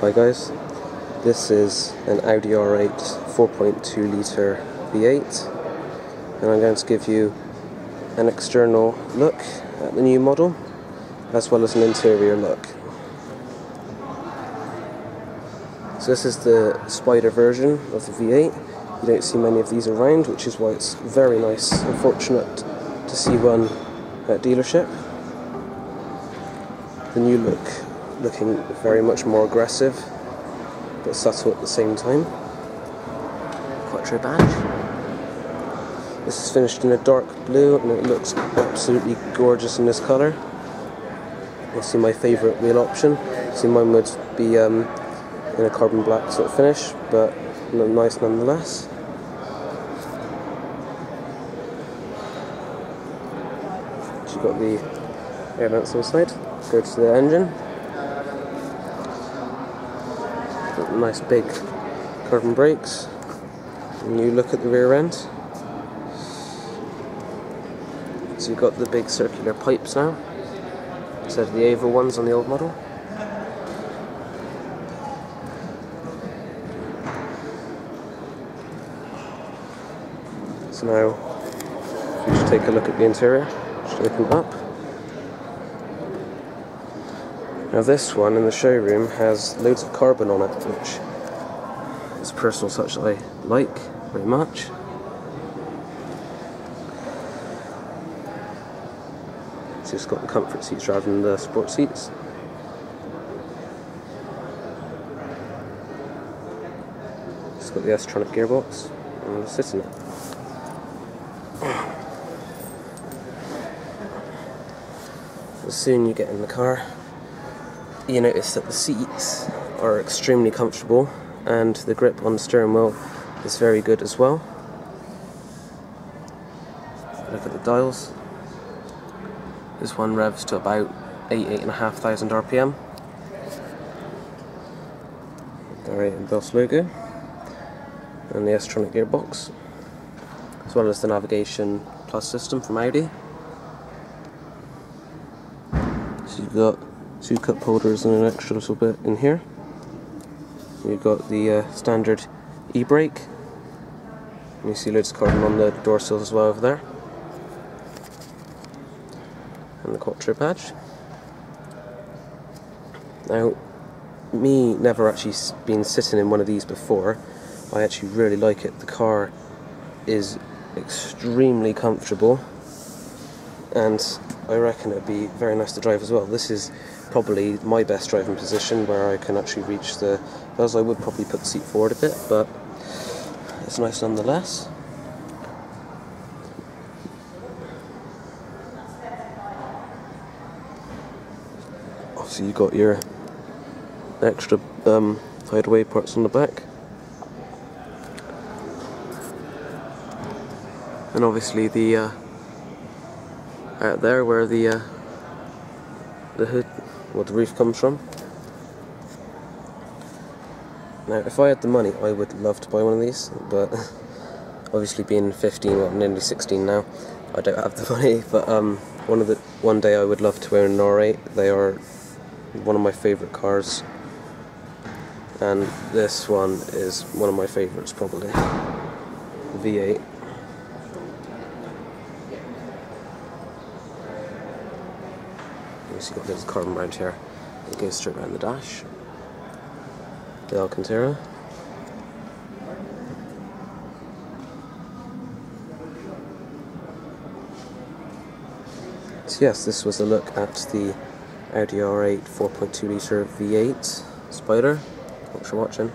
Hi guys, this is an Audi R8 4.2 litre V8 and I'm going to give you an external look at the new model as well as an interior look. So this is the Spyder version of the V8. You don't see many of these around which is why it's very nice and fortunate to see one at dealership. The new look looking very much more aggressive but subtle at the same time. Quattro badge. This is finished in a dark blue and it looks absolutely gorgeous in this colour. You'll see my favourite wheel option. See mine would be um, in a carbon black sort of finish but nice nonetheless. you've got the air vents on the side. Go to the engine. Nice big carbon brakes. You look at the rear end. So you've got the big circular pipes now, instead of the oval ones on the old model. So now, you should take a look at the interior, just open up. Now this one in the showroom has loads of carbon on it, which is a personal touch that I like very much. It's got the comfort seats rather than the sport seats. It's got the S-tronic gearbox and the sit in it. As soon you get in the car, you notice that the seats are extremely comfortable and the grip on the steering wheel is very good as well. Look at the dials. This one revs to about 8, 8,500 RPM. Alright, and Bose logo and the S-tronic gearbox as well as the navigation plus system from Audi. So you've got two cup holders and an extra little bit in here. You've got the uh, standard e-brake. You see loads of carbon on the door sills as well over there. And the Quattro badge. Now, me never actually been sitting in one of these before. I actually really like it. The car is extremely comfortable and I reckon it'd be very nice to drive as well. This is probably my best driving position where I can actually reach the bells. I would probably put the seat forward a bit, but it's nice nonetheless. Obviously, you've got your extra um, hideaway parts on the back. And obviously the uh, out there where the uh, the hood, where the roof comes from. Now, if I had the money, I would love to buy one of these, but obviously being 15, well, nearly 16 now, I don't have the money. But um, one of the one day I would love to own an R8. They are one of my favourite cars, and this one is one of my favourites probably. V8. You've got little carbon around here. It goes straight around the dash. The Alcantara. So yes, this was a look at the Audi R8 4.2 litre V8 Spyder. Thanks for watching.